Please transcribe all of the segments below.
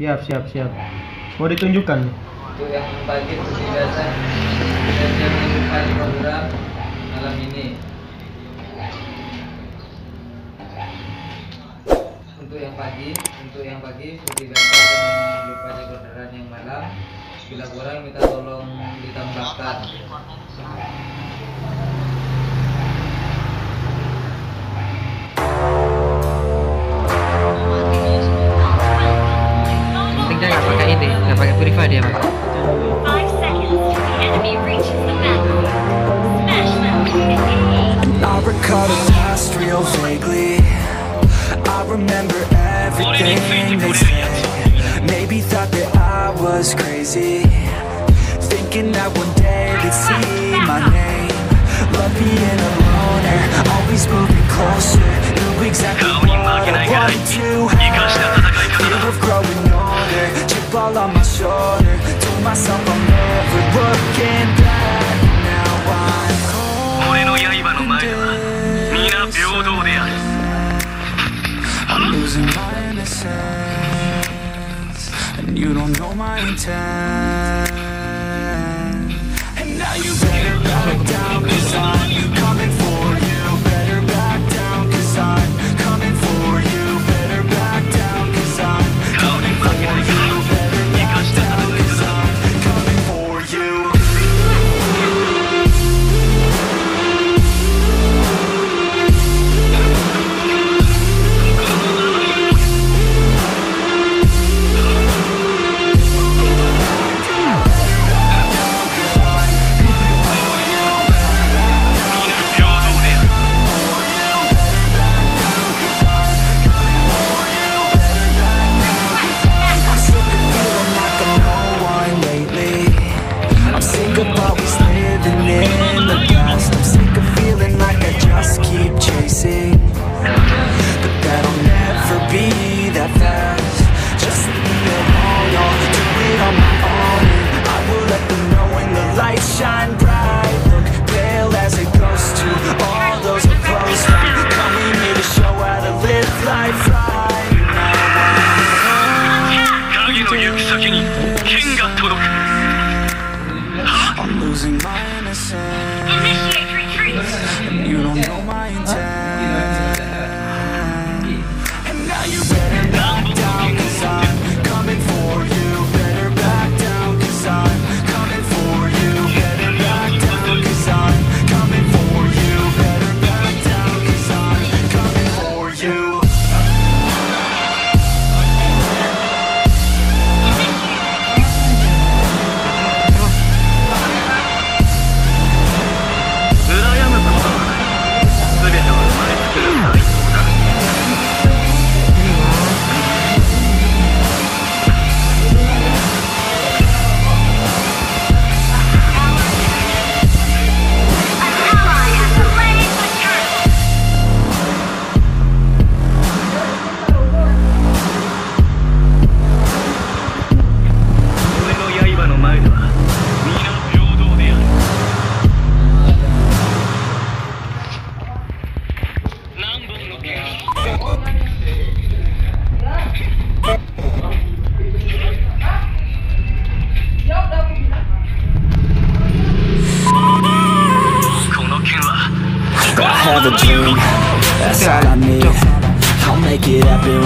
Siap, siap, siap. Mau ditunjukkan nih. Untuk yang pagi biasa lupa di program malam ini. Untuk yang pagi, untuk yang pagi seperti biasa jangan lupa di orderan yang malam. Bila kurang minta tolong ditambahkan. Dia nggak pakai ini, nggak pakai purify dia pak. Five seconds. The enemy reaches the battle. Smash them. And I recall the past real vaguely I remember everything they said Maybe thought that I was crazy Thinking that one day they'd see my name Love being a loner, always moving closer Knew exactly what I wanted to have Fear of growing older, chip all on my shoulder Told myself I'm never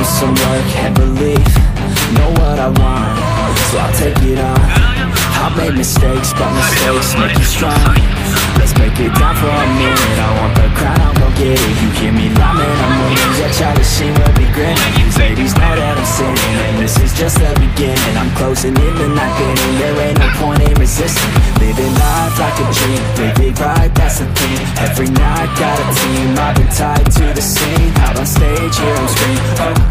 it some work and belief Know what I want, so I'll take it on. I've made mistakes, but mistakes make you strong. Let's break it down for a minute. I want the go get it. You hear me man, I'm winning Yeah, to see where we grinning. Ladies know that I'm sinning And this is just the beginning. I'm closing in the night inning There ain't no point in resisting. Living life like a dream Live right, that's the thing. Every night got a team I've been tied to the scene. Out on stage, here on screen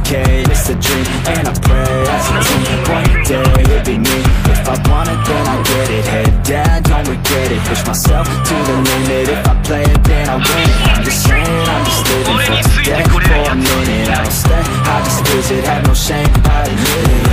Okay, it's a dream. And I pray as a team One day it'll be me. If I want it, then I get it. Head down, don't regret it. Push myself to the limit. If I play it, then I win it. I'm just saying, I'm just living for today For a minute, I don't stay I just visit, have no shame I admit it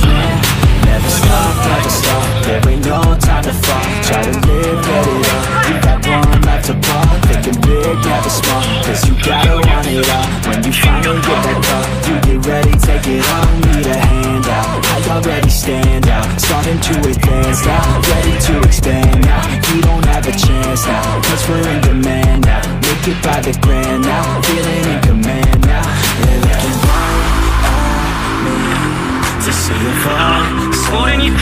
got the grand now. Feeling in command now. Yeah, me. To see if I succeed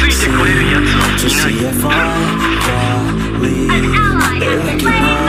To see if I They're looking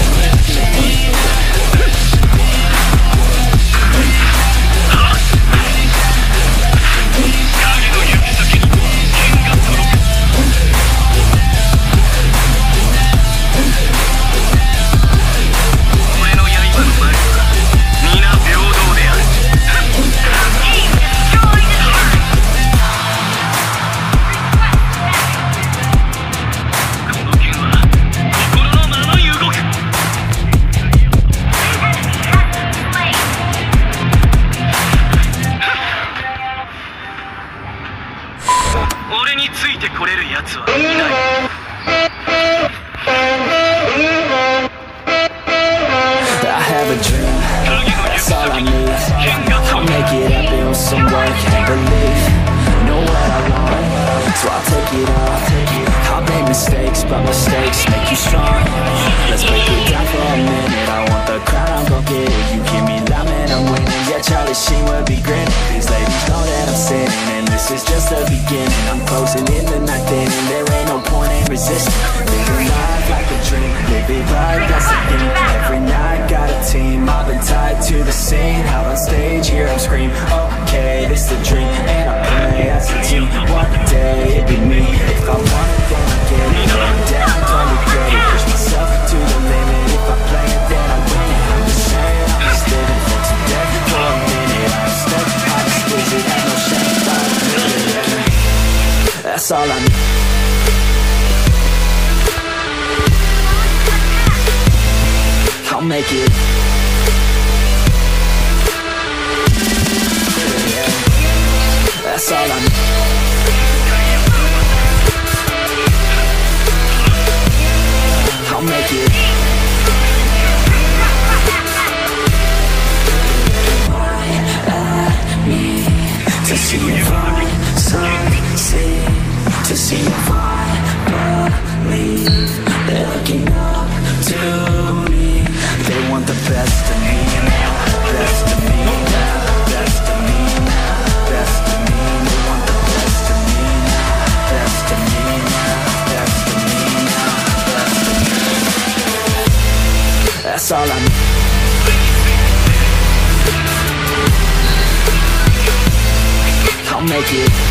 the crowd, I'm gonna get you give me love, man, I'm winning. Yeah, Charlie Sheen would be grinning is just the beginning. I'm closing in the night and There ain't no point in resisting. Living life like a dream Live it right, that's the Every night got a team I've been tied to the scene. Out on stage, hear them scream Okay, this the dream And I pray as a team. One day it be me If I want it, then That's all I need I'll make it. That's all I need. I'll make it. Me to see I they're looking up to me. They want the best of me best of me best of me best of me. They want the best of me best of me best of me best of me. That's all I need. I'll make it.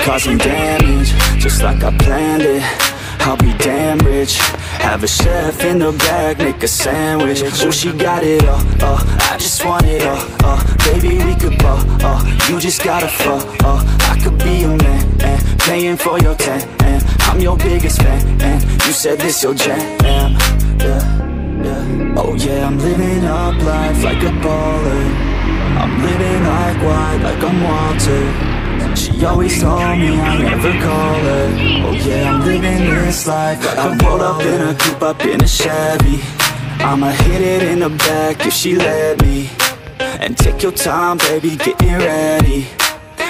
causing damage, just like I planned it. I'll be damn rich. Have a chef in the back, make a sandwich. Oh, she got it all. Uh, I just want it all. Uh, baby, we could ball. Uh, you just gotta fall. Uh, I could be your man, and paying for your tan. And I'm your biggest fan, and you said this your jam. Yeah, yeah. Oh yeah, I'm living up life like a baller. I'm living like white, like I'm Walter. She always told me I never call her. Oh yeah, I'm living this life I'm rolled up in a coupe, up in a Chevy. I'ma hit it in the back if she let me. And take your time, baby, getting ready.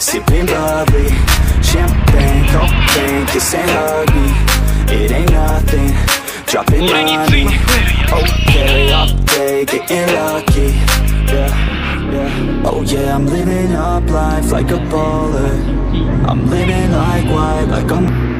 Sipping bubbly Champagne, cocaine hug me. It ain't nothing. Dropping money. Okay, off day Getting lucky. Yeah, yeah. Oh yeah, I'm living up life like a baller. I'm living like white Like I'm